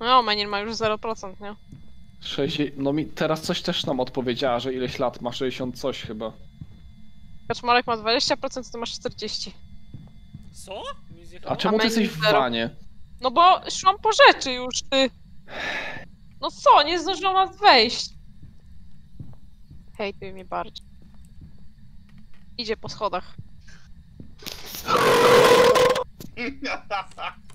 No, Menin ma już 0%, nie? 60, no mi teraz coś też nam odpowiedziała, że ileś lat ma 60 coś chyba. Kaczmarek ma 20%, ty masz 40%. Co? A czemu ty jesteś w zero. wanie? No bo szłam po rzeczy już, ty. No co, nie zdążyłam nas wejść. Hejtuj mnie bardziej. Idzie po schodach.